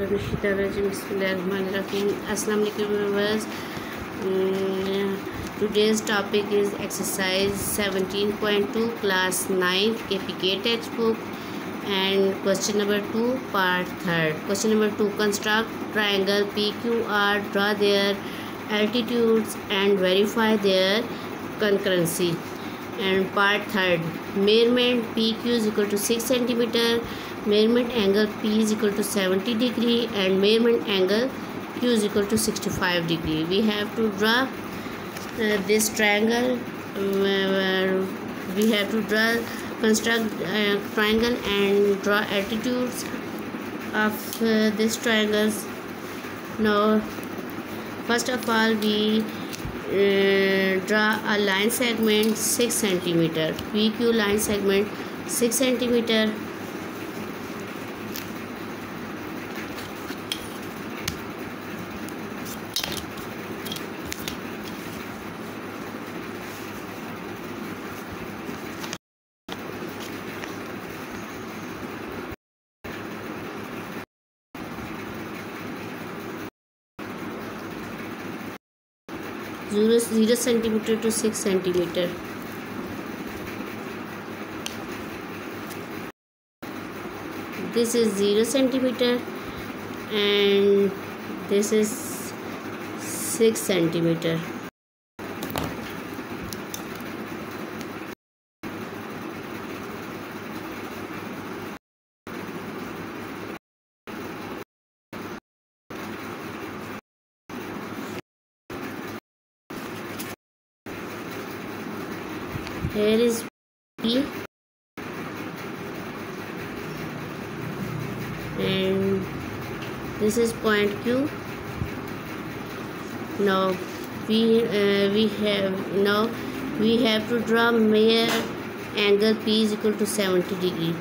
अस्सलाम वालेकुम viewers today's topic is exercise 17.2 class nine K P K text book and question number two part third question number two construct triangle P Q R draw their altitudes and verify their concurrency and part third measurement P Q is equal to six centimetre measurement angle P is equal to 70 degree and measurement angle Q is equal to 65 degree. We have to draw uh, this triangle. Uh, we have to draw construct uh, triangle and draw altitudes of uh, this triangles. Now, first of all, we uh, draw a line segment 6 centimeter. PQ line segment 6 centimeter zero zero centimeter to six centimeter this is zero centimeter and this is six centimeter here is P and this is point Q now we uh, we have now we have to draw mere angle P is equal to 70 degree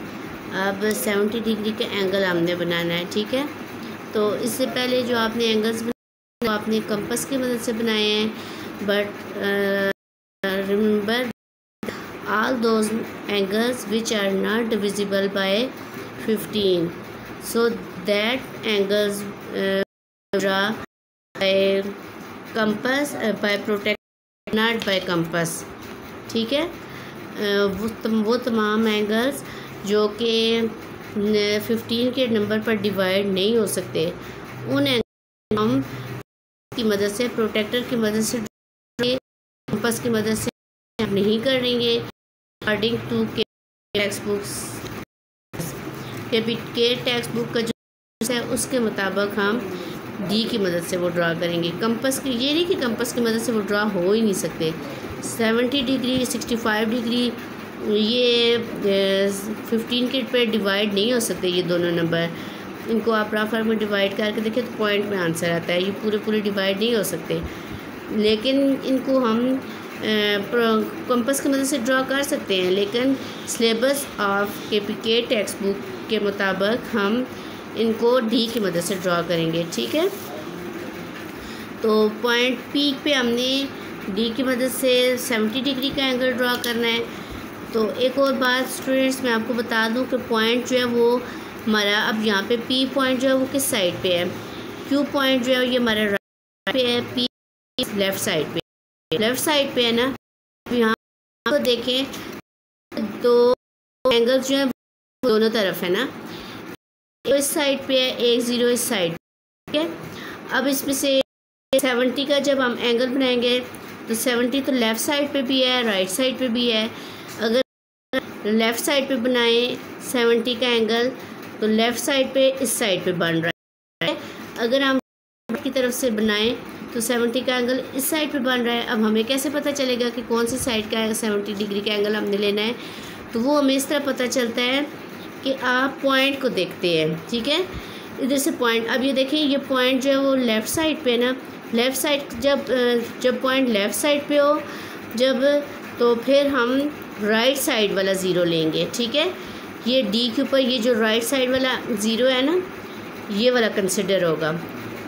अब 70 degree का angle हमने बनाना है ठीक है तो इससे पहले जो आपने एंगल्स बनाए वो आपने कंपस की मदद से बनाए हैं but remember all those angles which are not divisible by 15 so that angles uh, draw by compass uh, by protect not by compass ठीक है uh, वो तम, वो तमाम एंगल्स जो कि फिफ्टीन के नंबर पर डिवाइड नहीं हो सकते उन एंगल हम की मदद से प्रोटेक्टर की मदद से कंपस की मदद से नहीं करेंगे अकॉर्डिंग टू के टेक्स्ट बुक्स के टेक्स्ट बुक का जो है, उसके मुताबिक हम डी की मदद से वो ड्रा करेंगे। कंपस की, ये नहीं कि कंपस की मदद से वो ड्रा हो ही नहीं सकते। Seventy degree sixty five degree ये फिफ्टीन के पे डिवाइड नहीं हो सकते ये दोनों नंबर इनको आप राफर में डिवाइड करके देखें तो पॉइंट में आंसर आता है। ये पूरे पूरे डिवाइड नहीं हो सकते। लेकिन इनको हम कंपस की मदद से ड्रा कर सकते हैं, लेकिन syllabus of K P K text book के मुताबिक हम इनको डी की मदद से ड्रा करेंगे, ठीक है? तो पॉइंट पी पे हमने डी की मदद से सेवेंटी डिग्री का एंगल ड्रा करना है। तो एक और बात स्टूडेंट्स मैं आपको बता दूँ कि पॉइंट जो है वो हमारा अब यहाँ पे पी पॉइंट जो है वो किस साइड पे है? क्यू पॉइंट जो है ये हमारा राइट पे है पी लेफ़्ट साइड पे। लेफ़्ट साइड पे है ना यहाँ तो देखें, दो एंगल्स जो है, दोनों तरफ़ है ना। इस साइड पे है, एक ज़ीरो इस साइड, ठीक है? अब इसमें से सेवेंटी का जब हम एंगल बनाएँगे तो सेवेंटी तो लेफ़्ट साइड पे भी है राइट साइड पे भी है। अगर लेफ़्ट साइड पे बनाएँ सेवेंटी का एंगल तो लेफ़्ट साइड पे इस साइड पे बन रहा है अगर हम की तरफ़ से बनाएँ तो सेवेंटी का एंगल इस साइड पे बन रहा है। अब हमें कैसे पता चलेगा कि कौन सी साइड का सेवेंटी डिग्री का एंगल हमने लेना है? तो वो हमें इस तरह पता चलता है कि आप पॉइंट को देखते हैं, ठीक है? इधर से पॉइंट अब ये देखें, ये पॉइंट जो है वो लेफ़्ट साइड पे ना? लेफ़्ट साइड जब जब पॉइंट लेफ़्ट साइड पे हो, जब तो फिर हम राइट साइड वाला ज़ीरो लेंगे, ठीक है? ये डी के ऊपर ये जो राइट साइड वाला ज़ीरो है ना, ये वाला कंसिडर होगा।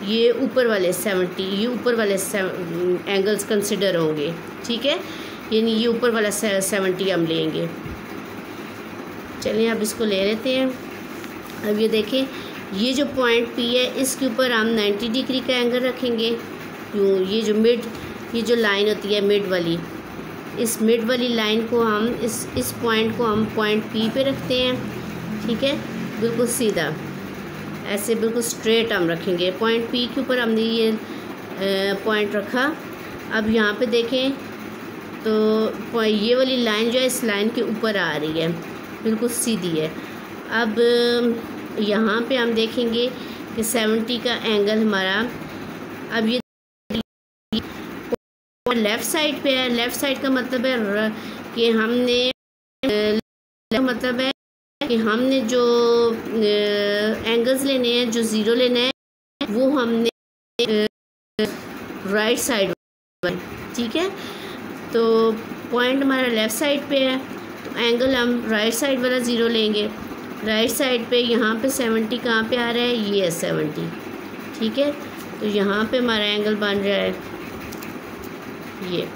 ये ऊपर वाले सेवेंटी ये ऊपर वाले एंगल्स कंसिडर होंगे, ठीक है? यानी ये ऊपर वाला सेवेंटी हम लेंगे। चलिए अब इसको ले लेते हैं। अब ये देखें, ये जो पॉइंट पी है, इसके ऊपर हम 90 डिग्री का एंगल रखेंगे। यूँ ये जो मिड ये जो लाइन होती है मिड वाली, इस मिड वाली लाइन को हम, इस इस पॉइंट को हम पॉइंट पी पे रखते हैं, ठीक है? बिल्कुल सीधा। ऐसे बिल्कुल स्ट्रेट हम रखेंगे। पॉइंट पी के ऊपर हमने ये पॉइंट रखा। अब यहाँ पे देखें तो ये वाली लाइन जो है, इस लाइन के ऊपर आ रही है। बिल्कुल सीधी है। अब, यहाँ पे हम देखेंगे कि सेवेंटी का एंगल हमारा, अब ये लेफ़्ट साइड पे है। लेफ़्ट साइड का मतलब है कि हमने मतलब है कि हमने जो एंगल्स लेने हैं, जो ज़ीरो लेना है, वो हमने राइट साइड ठीक है? तो पॉइंट हमारा लेफ़्ट साइड पे है तो एंगल हम राइट साइड वाला ज़ीरो लेंगे। राइट साइड पे यहाँ पे सेवेंटी कहाँ पे आ रहा है? ये है सेवेंटी ठीक है? तो यहाँ पे हमारा एंगल बन रहा है, ये।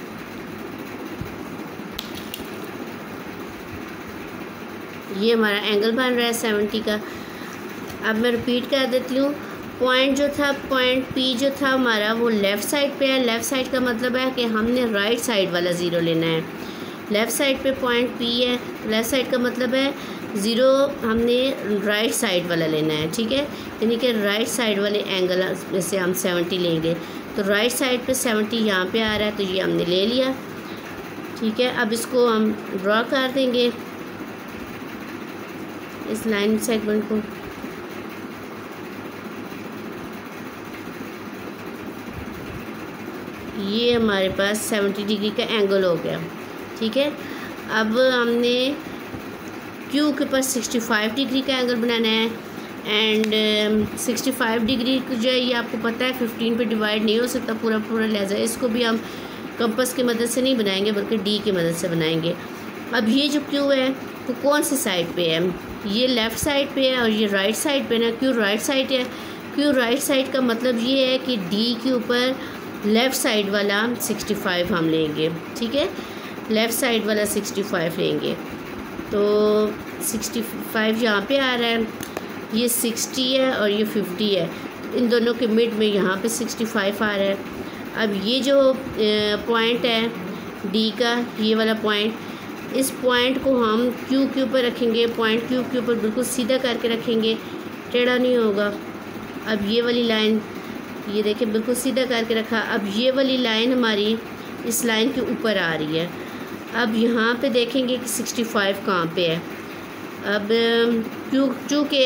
ये हमारा एंगल बन रहा है सेवेंटी का। अब मैं रिपीट कर देती हूँ। पॉइंट जो था पॉइंट पी जो था हमारा, वो लेफ़्ट साइड पे है। लेफ़्ट साइड का मतलब है कि हमने राइट साइड वाला ज़ीरो लेना है। लेफ़्ट साइड पे पॉइंट पी है। लेफ़्ट साइड का मतलब है ज़ीरो हमने राइट साइड वाला लेना है, ठीक है? यानी कि राइट साइड वाले एंगल से हम सेवेंटी लेंगे। तो राइट साइड पे सेवेंटी यहाँ पे आ रहा है तो ये हमने ले लिया। ठीक है? अब इसको हम ड्रा कर देंगे। इस लाइन सेगमेंट को। ये हमारे पास सेवेंटी डिग्री का एंगल हो गया, ठीक है? अब हमने क्यू के पास सिक्सटी फाइव डिग्री का एंगल बनाना है एंड सिक्सटी फाइव डिग्री जो है, ये आपको पता है फिफ्टीन पे डिवाइड नहीं हो सकता, पूरा पूरा लेज़र इसको भी हम कंपस की मदद से नहीं बनाएँगे, बल्कि डी की मदद से बनाएँगे। अब ये जो क्यू है, वो तो कौन सी साइड पे है? ये लेफ़्ट साइड पे है और ये राइट साइड पे ना, क्यों राइट साइड है? क्यों राइट साइड का मतलब ये है कि डी के ऊपर लेफ़्ट साइड वाला सिक्सटी फाइव हम लेंगे, ठीक है? लेफ़्ट साइड वाला सिक्सटी फाइव लेंगे। तो सिक्सटी फाइव यहाँ पर आ रहा है, ये सिक्सटी है और ये फिफ्टी है। इन दोनों के मिड में यहाँ पे सिक्सटी फाइव आ रहा है। अब ये जो पॉइंट है डी का, ये वाला पॉइंट इस पॉइंट को हम क्यू के ऊपर रखेंगे। पॉइंट क्यू के ऊपर बिल्कुल सीधा करके रखेंगे। टेढ़ा नहीं होगा। अब ये वाली लाइन ये देखें बिल्कुल सीधा करके रखा। अब ये वाली लाइन हमारी इस लाइन के ऊपर आ रही है। अब यहाँ पे देखेंगे कि सिक्सटी फाइव कहाँ पर है। अब क्यू चूँकि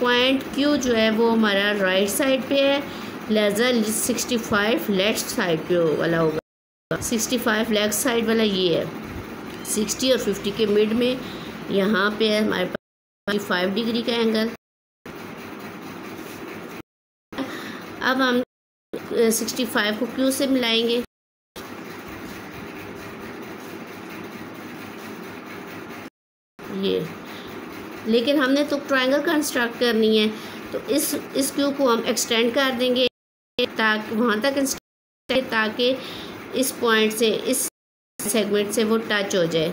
पॉइंट क्यू जो है, वो हमारा राइट साइड पे है। Lesser sixty five left side पे वाला होगा। सिक्सटी फाइव लेफ़्ट साइड वाला ये है। सिक्सटी और फिफ्टी के मिड में। यहाँ पे है हमारे पास फाइव डिग्री का एंगल अब हम सिक्सटी फाइव को क्यू से मिलाएँगे। ये। लेकिन हमने तो ट्रायंगल कंस्ट्रक्ट करनी है। तो इस इस क्यू को हम एक्सटेंड कर देंगे ताकि, वहाँ तक ताकि इस पॉइंट से, इस सेगमेंट से वो टच हो जाए।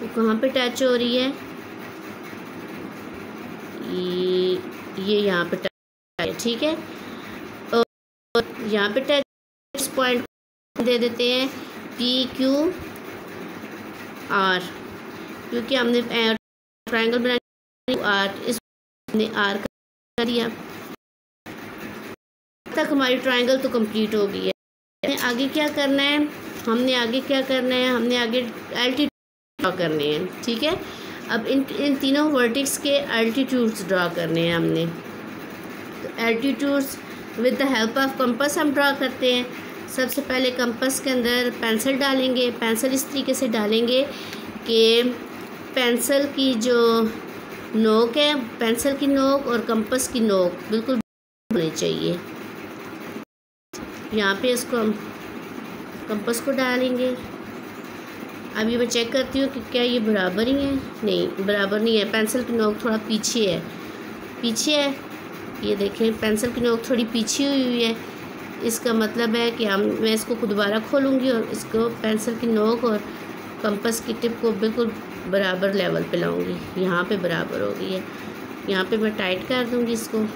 तो कहाँ पे टच हो रही है? ये यहाँ पे टच है, ठीक है? और यहाँ पे टच पॉइंट दे देते हैं पी क्यू आर क्योंकि हमने ट्रायंगल बना आर इस आर कर दिया। तक हमारी ट्रायंगल तो कंप्लीट हो गई है। आगे क्या करना है? हमने आगे क्या करना है? हमने आगे एल्टीट्यूड ड्रा करने हैं, ठीक है? अब इन इन तीनों वर्टिक्स के एल्टीट्यूड्स ड्रा करने हैं हमने। तो altitudes with the help of compass हम ड्रा करते हैं। सबसे पहले कंपस के अंदर पेंसिल डालेंगे। पेंसिल इस तरीके से डालेंगे कि पेंसिल की जो नोक है पेंसिल की नोक और कंपस की नोक बिल्कुल होनी चाहिए। यहाँ पे इसको हम कंपस को डालेंगे। अभी मैं चेक करती हूँ कि क्या ये बराबर ही है? नहीं, बराबर नहीं है। पेंसिल की नोक थोड़ा पीछे है। पीछे है? ये देखें पेंसिल की नोक थोड़ी पीछे हुई हुई है। इसका मतलब है कि हम, मैं इसको दोबारा खोलूँगी और इसको पेंसिल की नोक और कंपस की टिप को बिल्कुल बराबर लेवल पे लाऊँगी। यहाँ पे बराबर हो गई है। यहाँ पे मैं टाइट कर दूँगी इसको।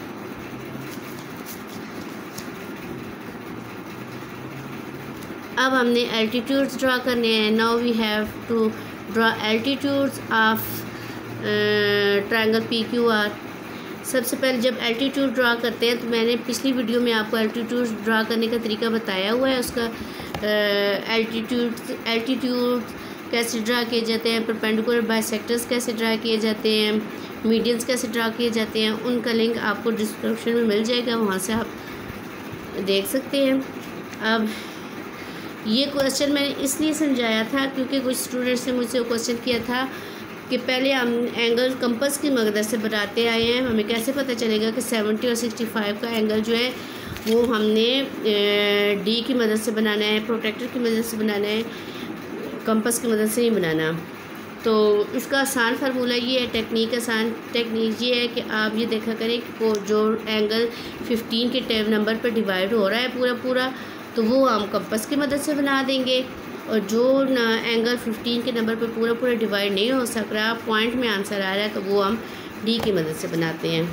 अब हमने एल्टीट्यूड्स ड्रा करने हैं। Now we have to draw altitudes of triangle P Q R सबसे पहले जब एल्टीट्यूड ड्रा करते हैं तो मैंने पिछली वीडियो में आपको एल्टीट्यूड ड्रा करने का तरीका बताया हुआ है। उसका एल्टीट्यूड एल्टीट्यूड कैसे ड्रा किए जाते हैं परपेंडिकुलर बाइसेक्टर्स कैसे ड्रा किए जाते हैं मीडियंस कैसे ड्रा किए जाते हैं, उनका लिंक आपको डिस्क्रिप्शन में मिल जाएगा, वहाँ से आप देख सकते हैं। अब ये क्वेश्चन मैंने इसलिए समझाया था क्योंकि कुछ स्टूडेंट्स ने मुझसे क्वेश्चन किया था कि पहले हम एंगल कंपस की मदद से बताते आए हैं। हमें कैसे पता चलेगा कि सेवेंटी और सिक्सटी फाइव का एंगल जो है, वो हमने डी की मदद से बनाना है प्रोटेक्टर की मदद से बनाना है कंपस की मदद से नहीं बनाना। तो इसका आसान फार्मूला ये है टेक्निक आसान टेक्निक ये है कि आप ये देखा करें कि जो एंगल फिफ्टीन के टेब नंबर पर डिवाइड हो रहा है पूरा पूरा तो वो हम कंपस की मदद से बना देंगे। और जो ना एंगल फिफ्टीन के नंबर पर पूरा पूरा डिवाइड नहीं हो सक रहा पॉइंट में आंसर आ रहा है तो वो हम डी की मदद से बनाते हैं।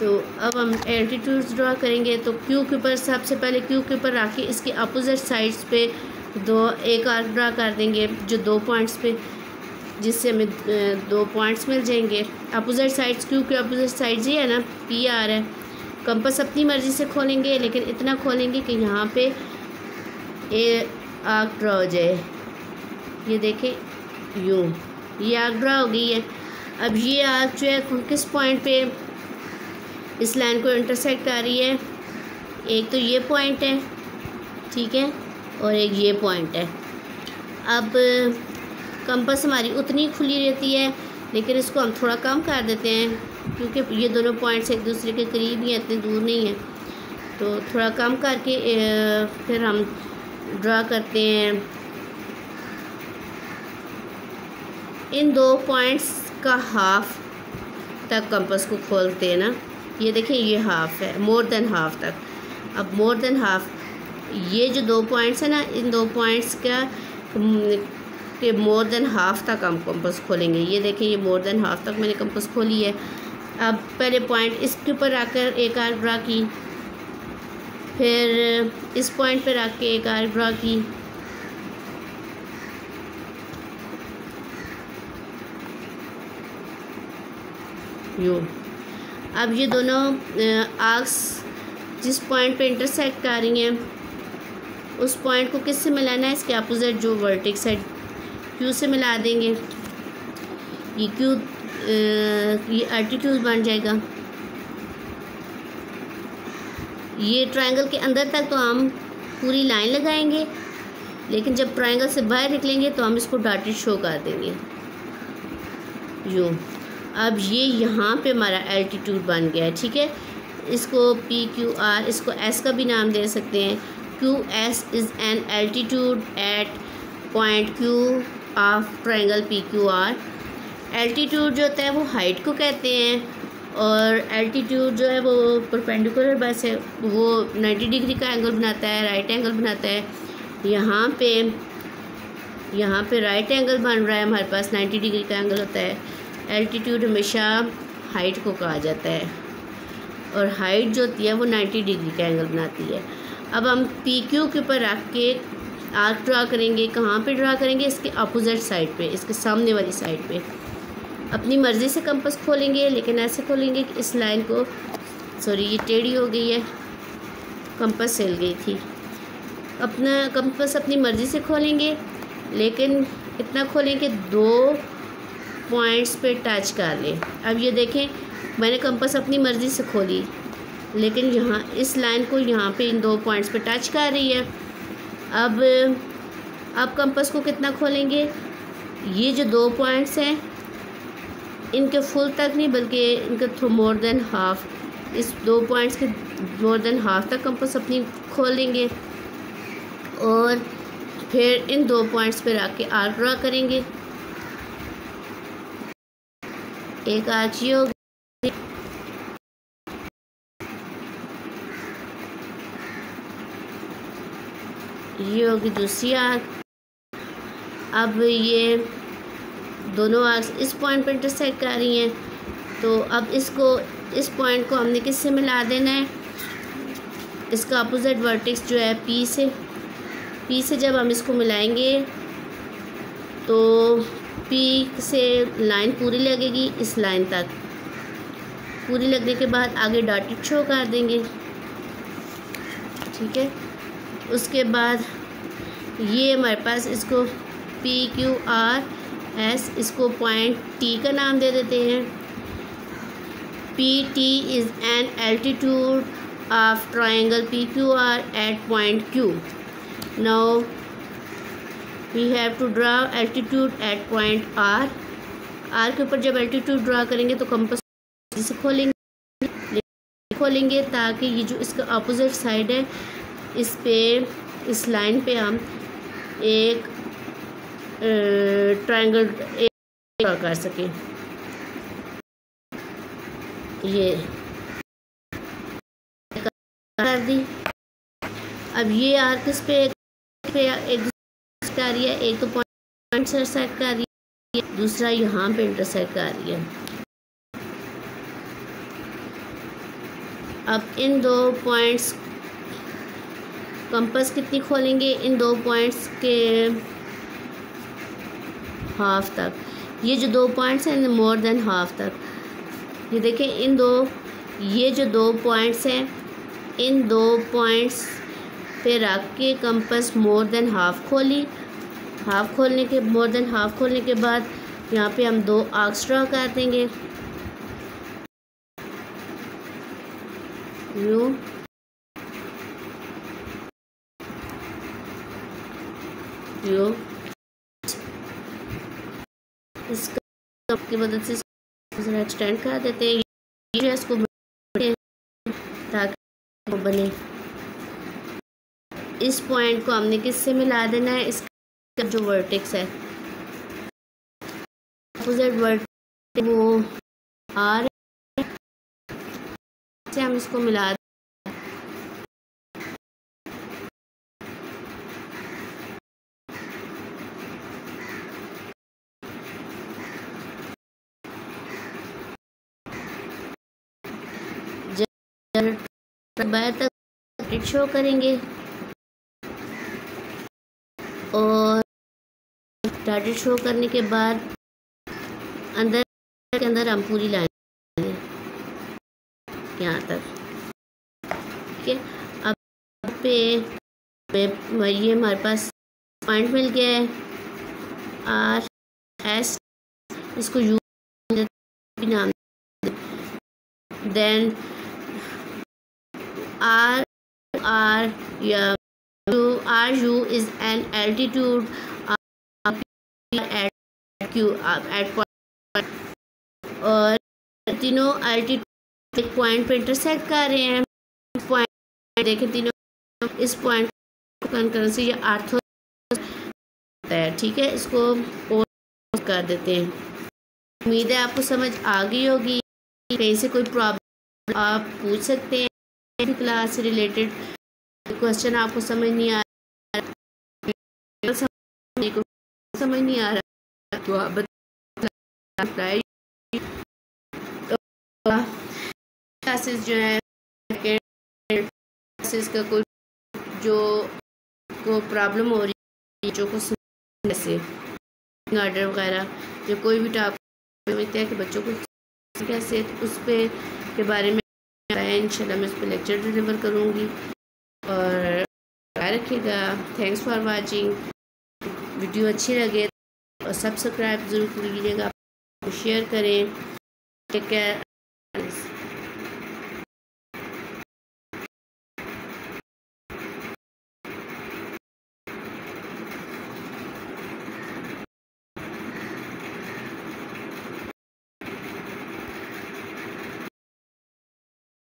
तो अब हम एल्टीट्यूड्स ड्रा करेंगे तो क्यू के ऊपर सबसे पहले क्यू के ऊपर रख के इसके अपोजिट साइड्स पे दो, एक आर्क ड्रा कर देंगे, जो दो पॉइंट्स पे, जिससे हमें दो पॉइंट्स मिल जाएँगे। अपोजिट साइड्स क्यू के अपोजिट साइड्स ये है ना पी आर है। कंपस अपनी मर्ज़ी से खोलेंगे, लेकिन इतना खोलेंगे कि यहाँ पे ए आग ड्रा हो जाए। ये देखें, यूँ, ये आग ड्रा हो गई है। अब ये आग जो है किस पॉइंट पे इस लाइन को इंटरसेक्ट कर रही है? एक तो ये पॉइंट है, ठीक है, और एक ये पॉइंट है। अब कंपस हमारी उतनी खुली रहती है, लेकिन इसको हम थोड़ा कम कर देते हैं। क्योंकि ये दोनों पॉइंट्स एक दूसरे के करीब ही हैं, इतने दूर नहीं हैं। तो थोड़ा कम करके फिर हम ड्रा करते हैं। इन दो पॉइंट्स का हाफ़ तक कंपस को खोलते हैं ना। ये देखें ये हाफ़ है मोर देन हाफ़ तक। अब मोर देन हाफ़ ये जो दो पॉइंट्स हैं ना, इन दो पॉइंट्स का के मोर देन हाफ़ तक हम कंपस खोलेंगे। ये देखें ये मोर देन हाफ़ तक मैंने कंपस खोली है। अब पहले पॉइंट इसके ऊपर आकर एक आर ड्रा की। फिर इस पॉइंट पर रख के एक आर्क ड्रा की। यू। अब ये दोनों आर्क्स जिस पॉइंट पे इंटरसेक्ट कर रही हैं, उस पॉइंट को किस से मिलाना है? इसके अपोजिट जो वर्टिक साइड क्यू से मिला देंगे। ये क्यू ये एल्टीट्यूड बन जाएगा। ये ट्रायंगल के अंदर तक तो हम पूरी लाइन लगाएँगे, लेकिन जब ट्रायंगल से बाहर निकलेंगे तो हम इसको डाटेड शो कर देंगे। यूँ अब ये यहाँ पे हमारा एल्टीट्यूड बन गया है, ठीक है? इसको पी क्यू आर इसको एस का भी नाम दे सकते हैं। Q S is an altitude at point Q of triangle P Q R altitude जो होता है वो हाइट को कहते हैं और एल्टीट्यूड जो है वो परपेंडिकुलर बस है, वो 90 डिग्री का एंगल बनाता है राइट एंगल बनाता है। यहाँ पे यहाँ पे राइट एंगल बन रहा है हमारे पास 90 डिग्री का एंगल होता है। एल्टीट्यूड हमेशा हाइट को कहा जाता है और हाइट जो होती है वो 90 डिग्री का एंगल बनाती है। अब हम पी क्यू के ऊपर रख के आर्क ड्रा करेंगे, कहाँ पे ड्रा करेंगे? इसके अपोजिट साइड पे, इसके सामने वाली साइड पे। अपनी मर्ज़ी से कंपस खोलेंगे, लेकिन ऐसे खोलेंगे कि इस लाइन को सॉरी ये टेढ़ी हो गई है, कंपस सिल गई थी। अपना कंपस अपनी मर्ज़ी से खोलेंगे, लेकिन इतना खोलें कि दो पॉइंट्स पे टच कर लें। अब ये देखें, मैंने कंपस अपनी मर्ज़ी से खोली, लेकिन यहाँ, इस लाइन को यहाँ पे इन दो पॉइंट्स पे टच कर रही है। अब अब कंपस को कितना खोलेंगे? ये जो दो पॉइंट्स हैं इनके फुल तक नहीं, बल्कि इनके थ्रू मोर देन हाफ़ इस दो पॉइंट्स के मोर देन हाफ़ तक कंपस अपनी खोलेंगे और फिर इन दो पॉइंट्स पे रख के आर्क ड्रा करेंगे। एक आर्च ये होगी ये होगी दूसरी आर्क अब ये दोनों आर्क्स इस पॉइंट पर इंटरसेक्ट कर रही हैं। तो अब इसको, इस पॉइंट को हमने किससे मिला देना है? इसका अपोजिट वर्टिक्स जो है पी से। पी से जब हम इसको मिलाएँगे तो पी से लाइन पूरी लगेगी इस लाइन तक। पूरी लगने के बाद आगे डॉटेड शो कर देंगे। ठीक है? उसके बाद ये हमारे पास इसको पी क्यू आर एस इसको पॉइंट टी का नाम दे देते हैं। P T is an altitude of triangle P Q R at point Q now we have to draw altitude at point R R के ऊपर जब एल्टीट्यूड ड्रा करेंगे तो कंपस से खोलेंगे खोलेंगे ताकि ये जो इसका अपोजिट साइड है, इस पे, इस लाइन पे हम एक ट्रायंगल कर सके। ये। कर दी। अब ये आर किस पे पे एक कर रही है? एक तो पॉइंट सेट कर रही है, दूसरा यहाँ पे इंटरसेक्ट कर रही है। अब इन दो पॉइंट्स कंपस कितनी खोलेंगे? इन दो पॉइंट्स के हाफ़ तक। ये जो दो पॉइंट्स हैं मोर देन हाफ़ तक। ये देखें, इन दो, ये जो दो पॉइंट्स हैं, इन दो पॉइंट्स पे रख के कंपस मोर देन हाफ़ खोली। हाफ़ खोलने के मोर देन हाफ़ खोलने के बाद यहाँ पे हम दो आर्क्स ड्रा कर देंगे। यू यू इसका की मदद से एक्सटेंड कर देते हैं। इसको ताकि वो बने। इस पॉइंट को हमने किससे मिला देना है? इसका जो वर्टेक्स है। अपोजिट वर्टेक्स वो आर से हम इसको मिला तक शो करेंगे। और डाटा शो करने के बाद अंदर के अंदर हम पूरी लाइन यहाँ तक। ठीक है? अब पे ये हमारे पास पॉइंट मिल गया है। आर एस इसको यू नाम देन आर आर या R U is an altitude at Q at और तीनों अल्टीट्यूड एक पॉइंट पे इंटरसेक्ट कर रहे हैं। पॉइंट देखें तीनों, इस पॉइंट कंकरेंसी या आर्थो है, ठीक है? इसको और कर देते हैं। उम्मीद है आपको समझ आ गई होगी। कहीं से कोई प्रॉब्लम आप पूछ सकते हैं। क्लास से रिलेटेड क्वेश्चन आपको समझ नहीं आ रहा। समझ नहीं आ रहा। तो आप क्लासेस जो है क्लासेस का कोई जो को प्रॉब्लम हो रही है बच्चों को से ऑर्डर वगैरह, जो कोई भी टॉपिक मिलता है कि बच्चों को कैसे, उस पर के बारे में इंशाल्लाह मैं उस पर लेक्चर डिलीवर करूँगी। और रखिएगा थैंक्स फॉर वाचिंग वीडियो अच्छी लगे और सब्सक्राइब ज़रूर कीजिएगा शेयर करें। Take care